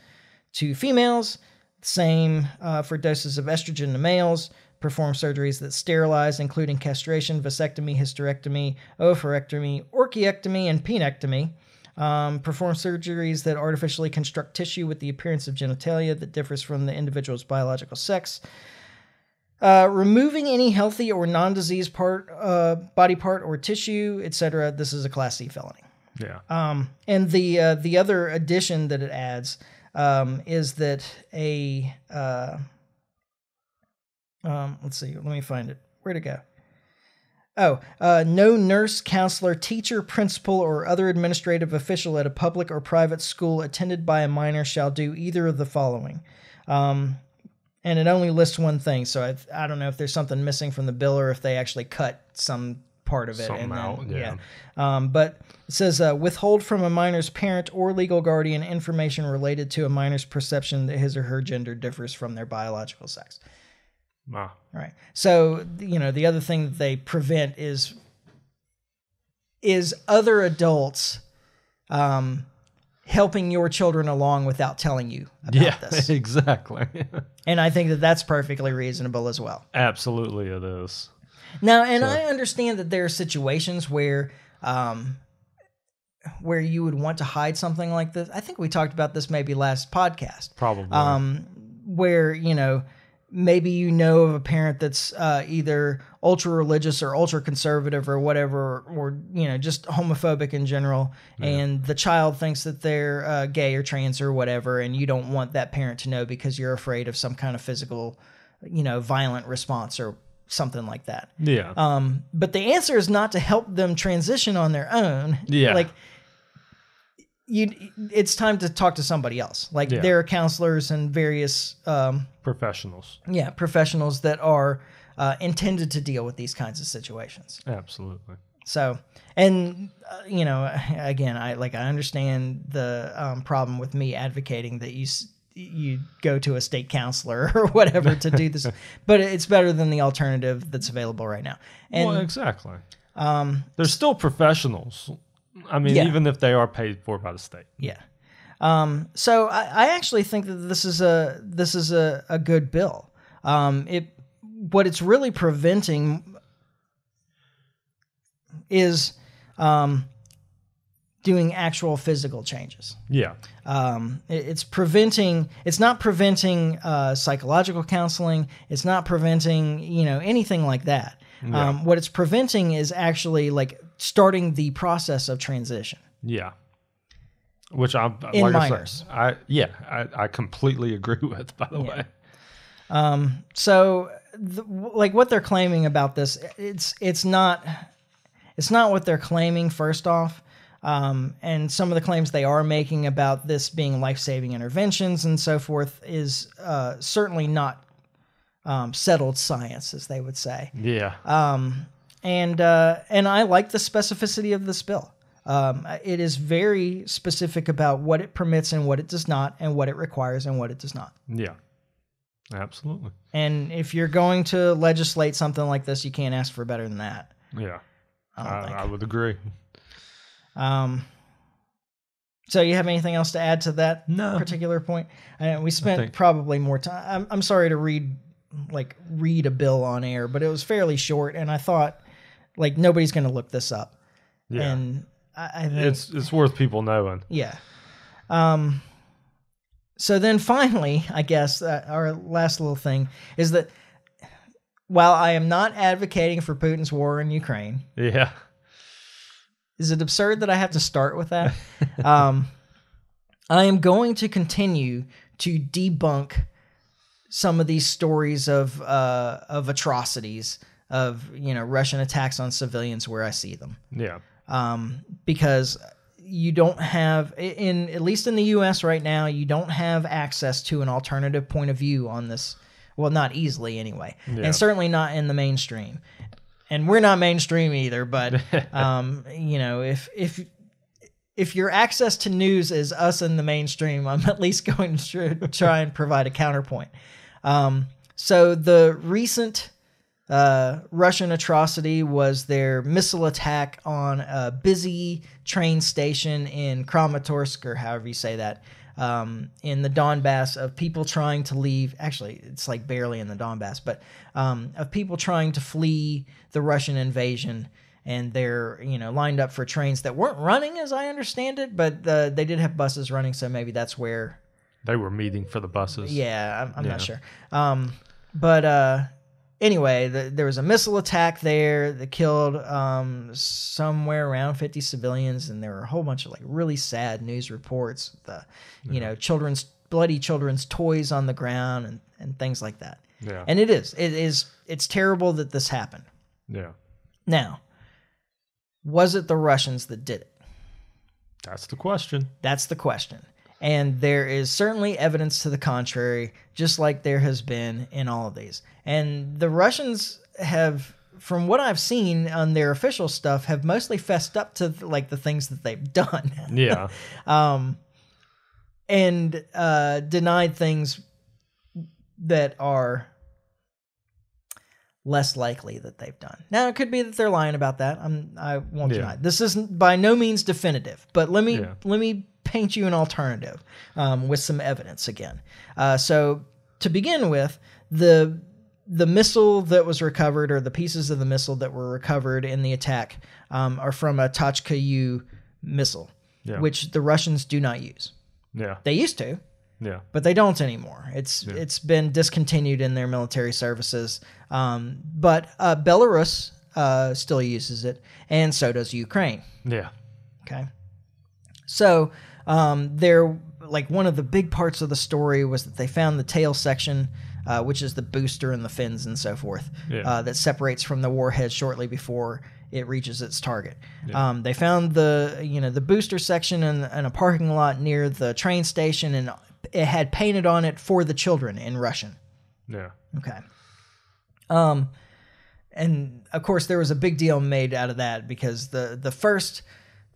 to females. Same uh, for doses of estrogen to males. Perform surgeries that sterilize, including castration, vasectomy, hysterectomy, oophorectomy, orchiectomy, and penectomy. Um, perform surgeries that artificially construct tissue with the appearance of genitalia that differs from the individual's biological sex. Uh, removing any healthy or non-disease part, uh, body part or tissue, etc. This is a Class C felony. Yeah. Um, and the uh, the other addition that it adds um, is that a uh, um, let's see, let me find it. Where'd it go? Oh, uh, no nurse, counselor, teacher, principal, or other administrative official at a public or private school attended by a minor shall do either of the following. Um, and it only lists one thing, so I, I don't know if there's something missing from the bill or if they actually cut some part of it. Something and then- out, yeah. Um, but it says uh, withhold from a minor's parent or legal guardian information related to a minor's perception that his or her gender differs from their biological sex. Ah, Right. So you know the other thing that they prevent is is other adults um, helping your children along without telling you about yeah, this. exactly. And I think that that's perfectly reasonable as well. Absolutely, it is. Now, and I understand that there are situations where um, where you would want to hide something like this. I think we talked about this maybe last podcast. Probably. um, where you know maybe you know of a parent that's uh, either ultra religious or ultra conservative or whatever, or you know just homophobic in general, and the child thinks that they're uh, gay or trans or whatever, and you don't want that parent to know because you're afraid of some kind of physical, you know, violent response or something like that. yeah. Um, but the answer is not to help them transition on their own. Yeah. Like you it's time to talk to somebody else. Like Yeah. there are counselors and various um Professionals. yeah, professionals that are uh, intended to deal with these kinds of situations. Absolutely. So, and uh, you know, again, I like I understand the um, problem with me advocating that you you go to a state counselor or whatever to do this, but it's better than the alternative that's available right now. And well, exactly. Um, They're still professionals. I mean, Yeah. even if they are paid for by the state. Yeah. Um, so I, I actually think that this is a this is a, a good bill. Um, it what it's really preventing is um, doing actual physical changes. Yeah. Um, it- it's preventing. It's not preventing uh, psychological counseling. It's not preventing you know anything like that. Um, what it's preventing is actually like starting the process of transition. Yeah. Which I'm In like I minors. said, I yeah, I, I completely agree with. By the way, Um. So, the, like what they're claiming about this, it's it's not it's not what they're claiming. First off, um, and some of the claims they are making about this being life saving interventions and so forth is uh, certainly not um, settled science, as they would say. yeah, Um, And uh, and I like the specificity of this bill. Um, it is very specific about what it permits and what it does not, and what it requires and what it does not. yeah, absolutely. And if you're going to legislate something like this, you can't ask for better than that. Yeah, I I. I would agree. Um, so you have anything else to add to that No. particular point? And we spent probably more time. I'm, I'm sorry to read like read a bill on air, but it was fairly short, and I thought like nobody's going to look this up, Yeah, and I, I think it's it's worth people knowing. yeah. Um. So then finally, I guess uh, our last little thing is that while I am not advocating for Putin's war in Ukraine, Yeah, is it absurd that I have to start with that? um, I am going to continue to debunk some of these stories of uh, of atrocities of you know Russian attacks on civilians where I see them yeah, um, because you don't have in at least in the U.S. right now you don't have access to an alternative point of view on this. Well, not easily anyway, Yeah. and certainly not in the mainstream. And we're not mainstream either, but um, you know, if if if your access to news is us in the mainstream, I'm at least going to try and provide a counterpoint. Um, so the recent uh, Russian atrocity was their missile attack on a busy train station in Kramatorsk, or however you say that, um, in the Donbass, of people trying to leave. Actually, it's like barely in the Donbass, but um, of people trying to flee the Russian invasion. And they're, you know, lined up for trains that weren't running, as I understand it, but uh, they did have buses running, so maybe that's where they were meeting for the buses. yeah, I'm, I'm Yeah. not sure. Um, but uh, anyway, the, there was a missile attack there that killed um, somewhere around 50 civilians, and there were a whole bunch of like really sad news reports. The you know children's bloody children's toys on the ground and and things like that. yeah, And it is it is it's terrible that this happened. yeah, Now, was it the Russians that did it? That's the question. That's the question. And there is certainly evidence to the contrary, just like there has been in all of these. And the Russians have, from what I've seen on their official stuff, have mostly fessed up to like the things that they've done. Yeah. um, and uh, denied things that are less likely that they've done. Now it could be that they're lying about that. I'm I won't Yeah. deny. This isn't by no means definitive, but let me Yeah. let me paint you an alternative um, with some evidence again. Uh, so to begin with, the the missile that was recovered, or the pieces of the missile that were recovered in the attack, um, are from a Tochka U missile, Yeah. which the Russians do not use. Yeah. They used to, Yeah. but they don't anymore. It's it's been discontinued in their military services. Um, but uh, Belarus uh, still uses it, and so does Ukraine. Yeah. Okay, so um, there, like one of the big parts of the story was that they found the tail section. Uh, which is the booster and the fins and so forth Yeah. uh, that separates from the warhead shortly before it reaches its target. Um, they found the you know the booster section in, in a parking lot near the train station, and it had painted on it for the children in Russian. Yeah. Okay. Um, and of course there was a big deal made out of that because the the first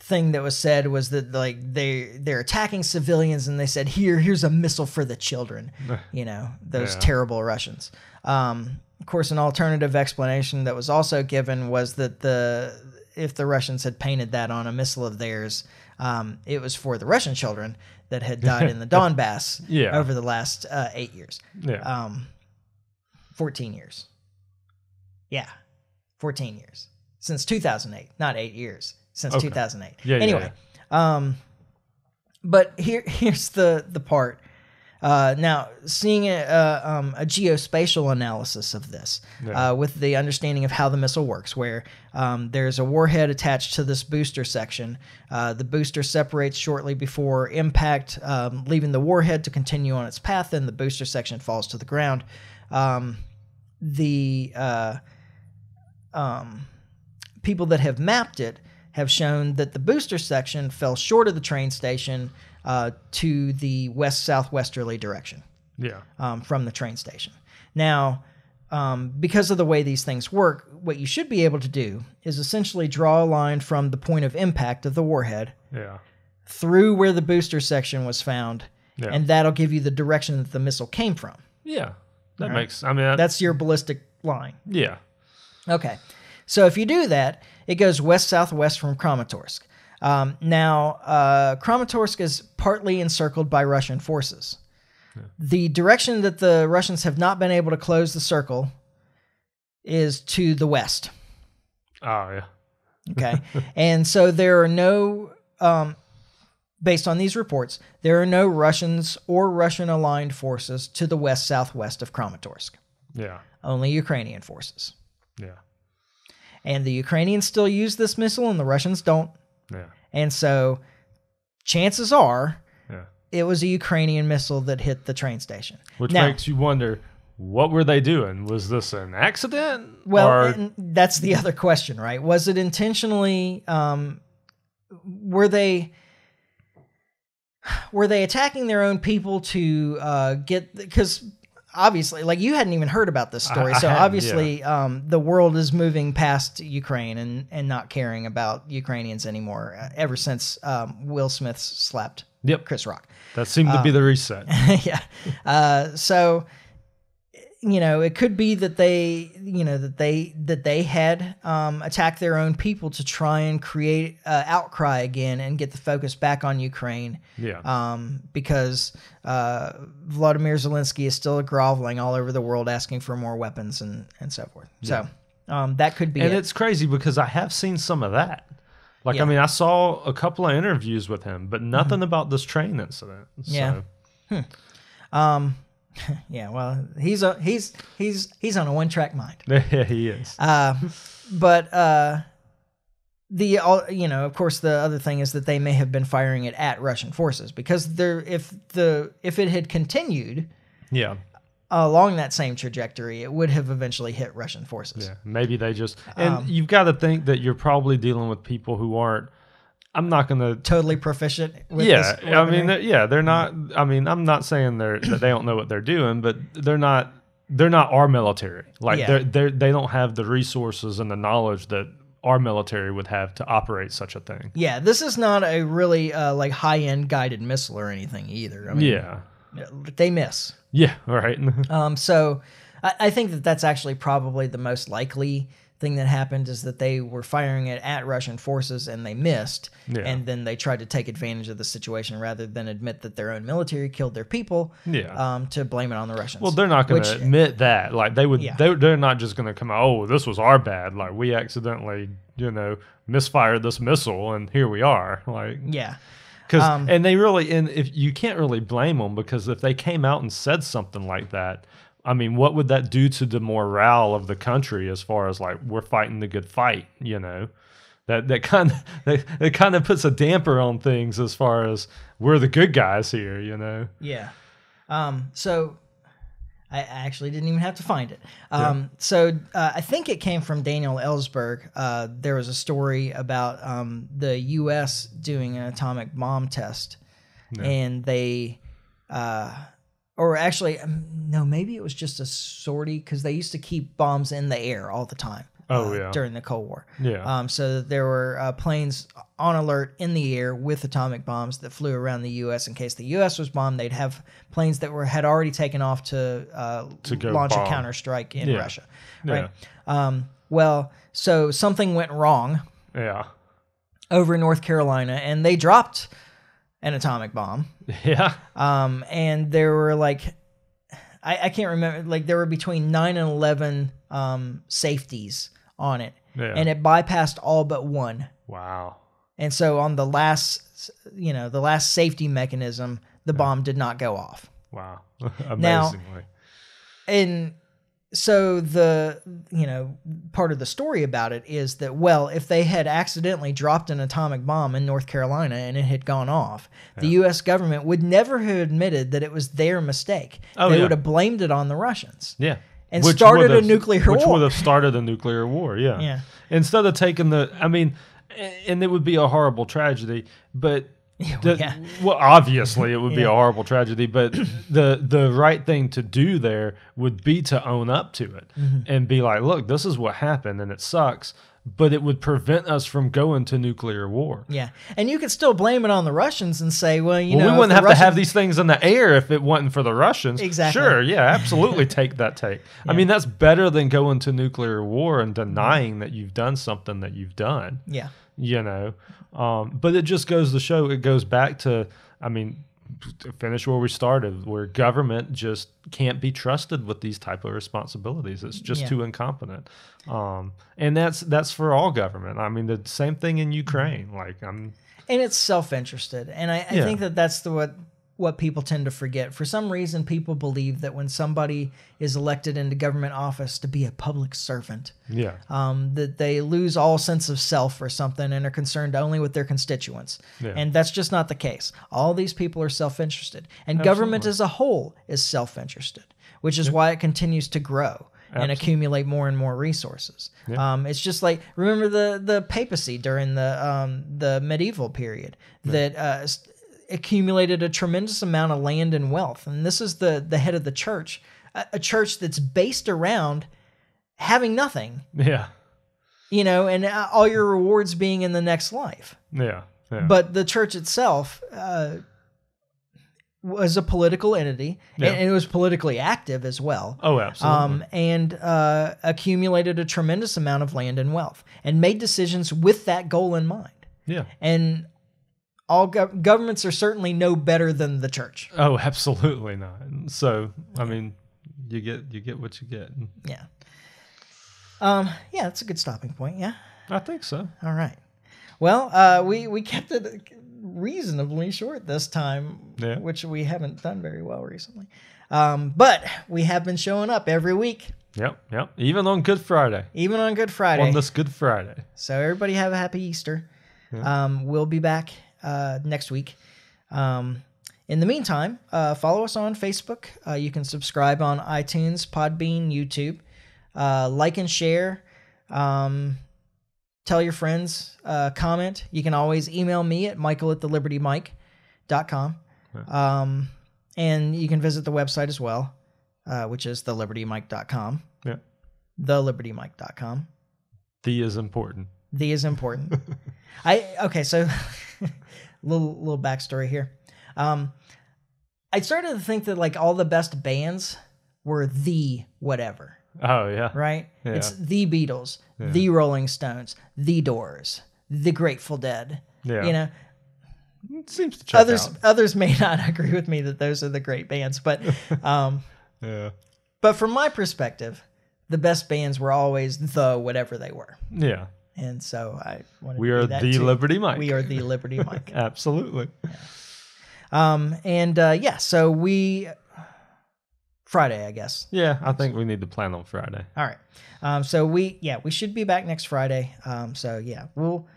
thing that was said was that like they they're attacking civilians and they said here here's a missile for the children you know those Yeah. terrible russians. Um of course an alternative explanation that was also given was that the if the russians had painted that on a missile of theirs um, it was for the russian children that had died in the donbass Yeah. over the last uh, eight years. Yeah. um 14 years. Yeah. 14 years. Since 2008 not 8 years since Okay. 2008 Yeah, yeah, anyway um but here here's the the part uh, now, seeing a, uh, um, a geospatial analysis of this Yeah. uh, with the understanding of how the missile works, where um, there's a warhead attached to this booster section. Uh, the booster separates shortly before impact, um, leaving the warhead to continue on its path, and the booster section falls to the ground. Um, the uh, um, people that have mapped it have shown that the booster section fell short of the train station uh, to the west southwesterly direction yeah. um, from the train station. Now, um, because of the way these things work, what you should be able to do is essentially draw a line from the point of impact of the warhead Yeah. through where the booster section was found, Yeah. and that'll give you the direction that the missile came from. Yeah. That makes. I mean. That, That's your ballistic line. yeah. Okay. So if you do that, it goes west southwest from Kramatorsk. Um, now, uh, Kramatorsk is partly encircled by Russian forces. The direction that the Russians have not been able to close the circle is to the west. Oh yeah. Okay. and so there are no, um, based on these reports, there are no Russians or Russian aligned forces to the west southwest of Kramatorsk, Yeah. only Ukrainian forces. Yeah. And the Ukrainians still use this missile and the Russians don't. Yeah. And so chances are Yeah. it was a Ukrainian missile that hit the train station. Which now, makes you wonder, what were they doing? Was this an accident? well, Or- that's the other question, right? Was it intentionally um were they were they attacking their own people to uh get cuz obviously like you hadn't even heard about this story I so obviously um the world is moving past Ukraine and and not caring about Ukrainians anymore uh, ever since um Will Smith slapped Yep. Chris Rock. that seemed to um, be the reset. yeah. Uh, so, you know, it could be that they, you know, that they that they had um, attacked their own people to try and create uh, outcry again and get the focus back on Ukraine. Yeah. Um, because uh, Vladimir Zelensky is still groveling all over the world, asking for more weapons and and so forth. So. Um, that could be and it. it's crazy because I have seen some of that. Like, Yeah. I mean, I saw a couple of interviews with him, but nothing about this train incident. So, Yeah. Um, yeah. Well, he's a he's he's he's on a one track mind. yeah, he is. Uh, but uh, the all you know, of course, the other thing is that they may have been firing it at Russian forces because there, if the if it had continued, yeah. along that same trajectory, it would have eventually hit Russian forces. Yeah, maybe they just and Um, you've got to think that you're probably dealing with people who aren't. I'm not gonna. Totally proficient. With Yeah, this I mean, they're- yeah, they're not. I mean, I'm not saying they're that they don't know what they're doing, but they're not. They're not our military. Like Yeah. they're they they don't have the resources and the knowledge that our military would have to operate such a thing. yeah, this is not a really uh, like high end guided missile or anything either. I mean, Yeah, they miss. yeah, right. Um, so I, I think that that's actually probably the most likely thing that happened is that they were firing it at Russian forces and they missed, Yeah. and then they tried to take advantage of the situation rather than admit that their own military killed their people. Yeah. Um, to blame it on the Russians. Well, they're not going to admit that. Like they would, Yeah. they, they're not just going to come out. Oh, this was our bad. Like we accidentally, you know, misfired this missile, and here we are. Like Yeah. because Um, and they really and if you can't really blame them because if they came out and said something like that, I mean, what would that do to the morale of the country as far as like we're fighting the good fight? You know, that that kind of that, that kind of puts a damper on things as far as we're the good guys here. You know. Yeah. Um, so I actually didn't even have to find it. Um, So uh, I think it came from Daniel Ellsberg. Uh, there was a story about um, the U.S. doing an atomic bomb test, and they, uh, or actually, um, no, maybe it was just a sortie because they used to keep bombs in the air all the time. Oh, uh, yeah. during the Cold War. Yeah. Um, so there were uh, planes on alert in the air with atomic bombs that flew around the U.S. in case the U.S. was bombed. They'd have planes that were had already taken off to, uh, To launch bomb. a counterstrike in Yeah. Russia. Yeah. Um, well, so something went wrong Yeah. over in North Carolina, and they dropped an atomic bomb. Yeah. Um, and there were like, I, I can't remember, like there were between nine and eleven um, safeties on it, Yeah. and it bypassed all but one. Wow. And so on the last, you know, the last safety mechanism, the bomb did not go off. Wow. Now- Amazingly. And so the, you know, part of the story about it is that, well, if they had accidentally dropped an atomic bomb in North Carolina and it had gone off, the U.S. government would never have admitted that it was their mistake. Oh, they yeah. would have blamed it on the Russians. yeah. and started would a nuclear which war. would have started a nuclear war. Yeah. Yeah. Instead of taking the, I mean, and it would be a horrible tragedy, but. the- yeah. Well, obviously, it would be a horrible tragedy, but the the right thing to do there would be to own up to it Mm-hmm. and be like, "Look, this is what happened, and it sucks." But it would prevent us from going to nuclear war. Yeah. And you could still blame it on the Russians and say, well, you Well, know, we wouldn't have to have these things in the air if it wasn't for the Russians. Exactly. Sure, yeah, absolutely take that take. I mean, that's better than going to nuclear war and denying that you've done something that you've done. Yeah. You know, um, but it just goes to show. It goes back to, I mean, to finish where we started, where government just can't be trusted with these type of responsibilities. It's just Yeah. too incompetent, um, and that's that's for all government. I mean, the same thing in Ukraine. Like, I'm and it's self-interested and i, I Yeah. think that that's the what what people tend to forget. For some reason people believe that when somebody is elected into government office to be a public servant yeah, um, that they lose all sense of self or something and are concerned only with their constituents. Yeah. and that's just not the case. All these people are self-interested. And government as a whole is self-interested which is why it continues to grow and accumulate more and more resources. Um, it's just like remember the the papacy during the um, the medieval period that uh, accumulated a tremendous amount of land and wealth, and this is the the head of the church, a, a church that's based around having nothing, yeah, you know, and uh, all your rewards being in the next life. yeah, yeah. But the church itself uh, was a political entity, Yeah. and it was politically active as well. oh, absolutely. Um, and uh, accumulated a tremendous amount of land and wealth, and made decisions with that goal in mind. yeah. And all gov- governments are certainly no better than the church. Oh, absolutely not. So, I mean, you get you get what you get. Yeah. Um. Yeah, that's a good stopping point. Yeah. I think so. All right. Well, uh, we we kept it reasonably short this time, Yeah. which we haven't done very well recently. Um, but we have been showing up every week, Yep, yep. Even on Good Friday, even on Good Friday. on this Good Friday. So everybody have a happy Easter. Um, we'll be back uh, next week. Um, in the meantime, uh, follow us on Facebook. Uh, you can subscribe on iTunes, Podbean, YouTube. Uh, like and share. Um, tell your friends. Uh, comment. You can always email me at michael at the liberty com. Um, and you can visit the website as well, uh, which is thelibertymic.com. Yeah. Thelibertymic.com. The is important. The is important. I okay, so little little backstory here. Um, I started to think that like all the best bands were the whatever, Oh yeah. right? Yeah. It's the Beatles, the Rolling Stones, the Doors, the Grateful Dead. Yeah. You know, It seems to check others out. others may not agree with me that those are the great bands, but um, Yeah. but from my perspective, the best bands were always the whatever they were, Yeah. And so I wanted We are the too. Liberty Mic. We are the Liberty Mike. Absolutely. Um, and uh, yeah, so we Friday, I guess. Yeah, I think we need to plan on Friday. All right. Um, so we yeah we should be back next Friday. Um, so yeah, we'll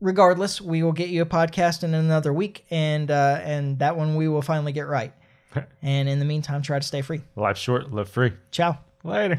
regardless we will get you a podcast in another week, and uh, and that one we will finally get right. and in the meantime, try to stay free. Life short, live free. Ciao. Later.